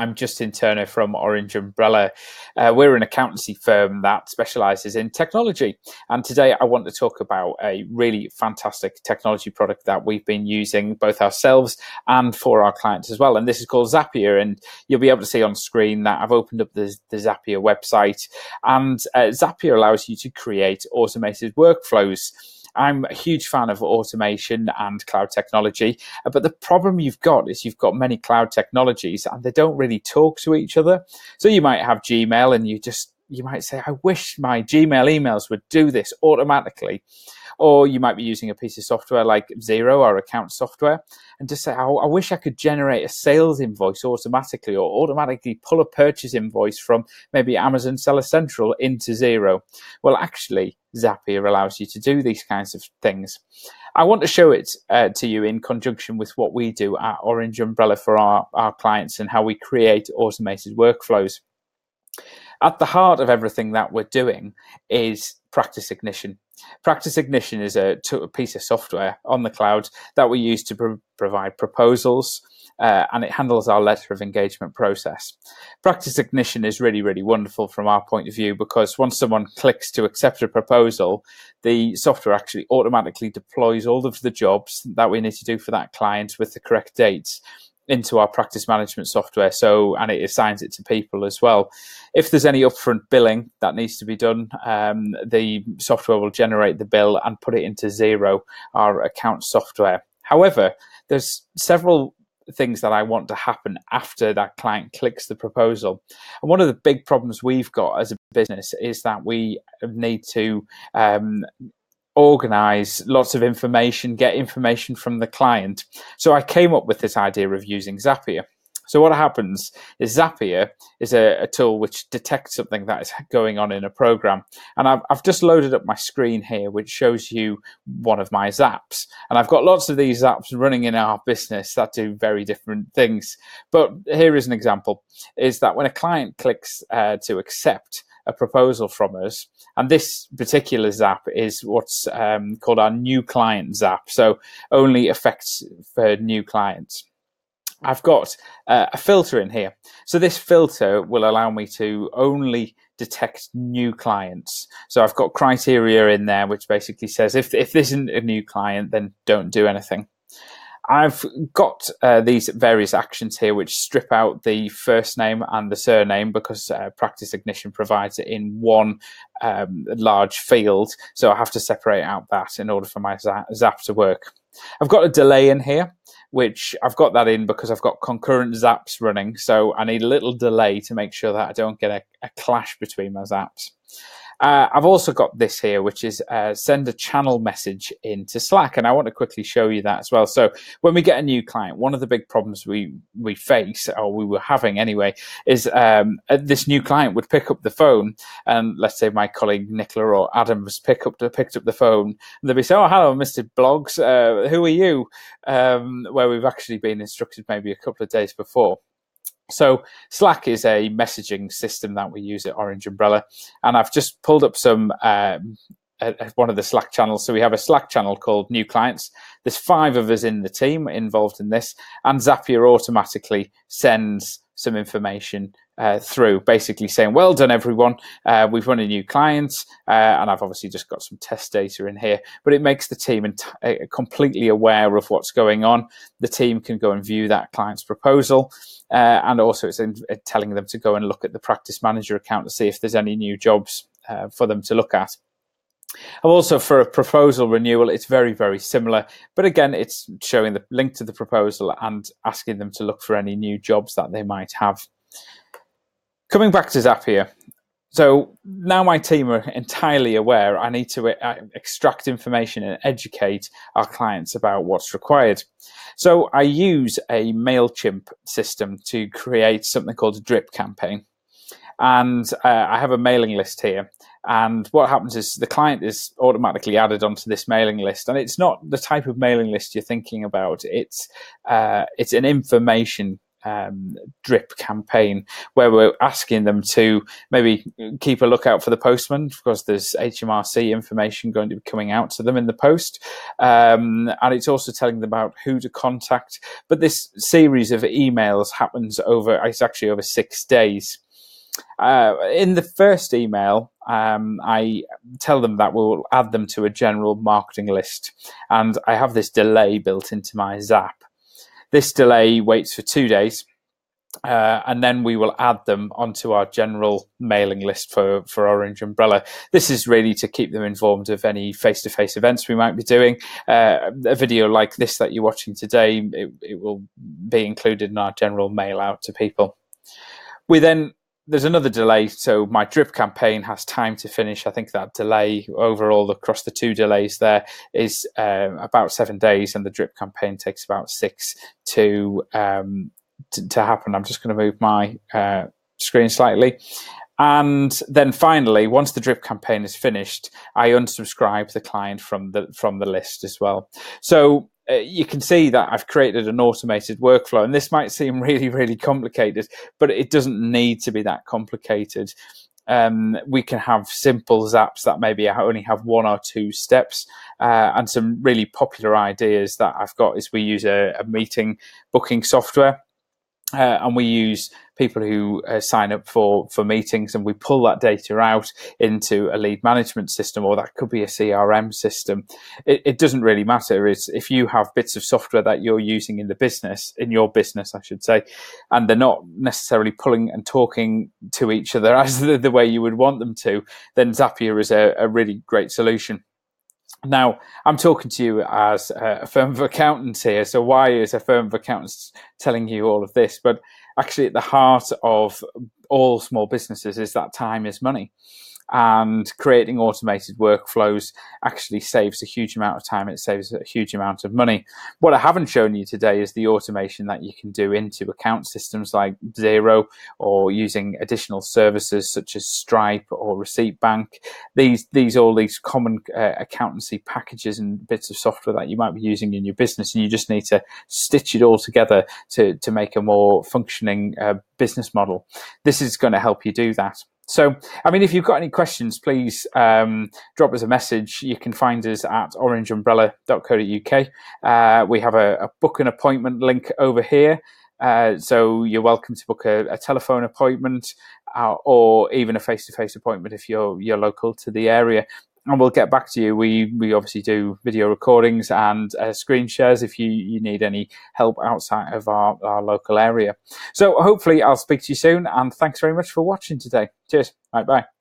I'm Justin Turner from Orange Umbrella. Uh, we're an accountancy firm that specializes in technology. And today I want to talk about a really fantastic technology product that we've been using both ourselves and for our clients as well. And this is called Zapier. And you'll be able to see on screen that I've opened up the, the Zapier website. And uh, Zapier allows you to create automated workflows. I'm a huge fan of automation and cloud technology, uh, but the problem you've got is you've got many cloud technologies and they don't really talk to each other. So you might have Gmail and you just you might say, I wish my Gmail emails would do this automatically. Or you might be using a piece of software like Xero or account software and just say, oh, I wish I could generate a sales invoice automatically or automatically pull a purchase invoice from maybe Amazon Seller Central into Xero. Well, actually, Zapier allows you to do these kinds of things. I want to show it uh, to you in conjunction with what we do at Orange Umbrella for our, our clients and how we create automated workflows at the heart of everything that we're doing is Practice Ignition. Practice Ignition is a, piece of software on the cloud that we use to pro- provide proposals. Uh, and it handles our letter of engagement process. Practice Ignition is really, really wonderful from our point of view because once someone clicks to accept a proposal, the software actually automatically deploys all of the jobs that we need to do for that client with the correct dates into our practice management software. So, and it assigns it to people as well. If there's any upfront billing that needs to be done, um, the software will generate the bill and put it into Xero, our account software. However, there's several things that I want to happen after that client clicks the proposal. And one of the big problems we've got as a business is that we need to um, organize lots of information, get information from the client. So I came up with this idea of using Zapier. So what happens is Zapier is a, a, tool which detects something that is going on in a program. And I've, I've, just loaded up my screen here, which shows you one of my zaps. And I've got lots of these zaps running in our business that do very different things. But here is an example, is that when a client clicks uh, to accept a proposal from us. And this particular Zap is what's um, called our new client Zap. So only affects for new clients. I've got uh, a filter in here. So this filter will allow me to only detect new clients. So I've got criteria in there, which basically says if, if this isn't a new client, then don't do anything. I've got uh, these various actions here which strip out the first name and the surname because uh, Practice Ignition provides it in one um, large field. So I have to separate out that in order for my zap to work. I've got a delay in here, which I've got that in because I've got concurrent zaps running. So I need a little delay to make sure that I don't get a, a clash between my zaps. Uh, I've also got this here, which is uh, send a channel message into Slack, and I want to quickly show you that as well. So when we get a new client, one of the big problems we we face, or we were having anyway, is um, uh, this new client would pick up the phone, and let's say my colleague Nicola or Adam pick up picked up the phone, and they'd be saying, "Oh, hello, Mister Bloggs, uh, who are you?" Um, where we've actually been instructed maybe a couple of days before. So Slack is a messaging system that we use at Orange Umbrella, and I've just pulled up some um, one of the Slack channels. So we have a Slack channel called New Clients. There's five of us in the team involved in this, and Zapier automatically sends some information uh, through, basically saying, "Well done, everyone. Uh, we've won a new client," uh, and I've obviously just got some test data in here. But it makes the team ent- uh, completely aware of what's going on. The team can go and view that client's proposal, uh, and also it's in, telling them to go and look at the practice manager account to see if there's any new jobs for them to look at. Also for a proposal renewal, it's very, very similar. But again, it's showing the link to the proposal and asking them to look for any new jobs that they might have. Coming back to Zapier, so now my team are entirely aware I need to uh, extract information and educate our clients about what's required. So I use a MailChimp system to create something called a drip campaign. And uh, I have a mailing list here. And what happens is the client is automatically added onto this mailing list, and it's not the type of mailing list you're thinking about. It's uh, it's an information um, drip campaign where we're asking them to maybe keep a lookout for the postman because there's HMRC information going to be coming out to them in the post. Um, and it's also telling them about who to contact. But this series of emails happens over, it's actually over six days. Uh, in the first email, um, I tell them that we'll add them to a general marketing list, and I have this delay built into my Zap. This delay waits for two days, uh, and then we will add them onto our general mailing list for, for Orange Umbrella. This is really to keep them informed of any face to face events we might be doing. Uh, a video like this that you're watching today, it, it will be included in our general mail out to people. We then there's another delay. So my drip campaign has time to finish. I think that delay overall across the two delays there is uh, about seven days, and the drip campaign takes about six to um, to, to, happen. I'm just going to move my uh, screen slightly. And then finally, once the drip campaign is finished, I unsubscribe the client from the from the list as well. So uh, you can see that I've created an automated workflow, and this might seem really, really complicated, but it doesn't need to be that complicated. Um, we can have simple zaps that maybe only have one or two steps. Uh, and some really popular ideas that I've got is we use a, a meeting booking software uh, and we use people who uh, sign up for for meetings and we pull that data out into a lead management system or that could be a crm system. It, it, doesn't really matter. It's if you have bits of software that you're using in the business in your business i should say and they're not necessarily pulling and talking to each other as the, the way you would want them to then zapier is a, a really great solution now, I'm talking to you as a firm of accountants here. So, why is a firm of accountants telling you all of this? But actually, at the heart of all small businesses is that time is money and creating automated workflows actually saves a huge amount of time. It saves a huge amount of money. What I haven't shown you today is the automation that you can do into account systems like Xero or using additional services such as Stripe or Receipt Bank. These, these all these common uh, accountancy packages and bits of software that you might be using in your business, and you just need to stitch it all together to, to make a more functioning uh, business model. This is going to help you do that. So, I mean, if you've got any questions, please um, drop us a message. You can find us at orangeumbrella.co.uk. Uh, we have a, a, book an appointment link over here. Uh, so you're welcome to book a, a telephone appointment uh, or even a face-to-face appointment if you're you're local to the area and we'll get back to you. We we obviously do video recordings and uh, screen shares if you, you need any help outside of our, our local area. So hopefully I'll speak to you soon and thanks very much for watching today. Cheers. Bye bye.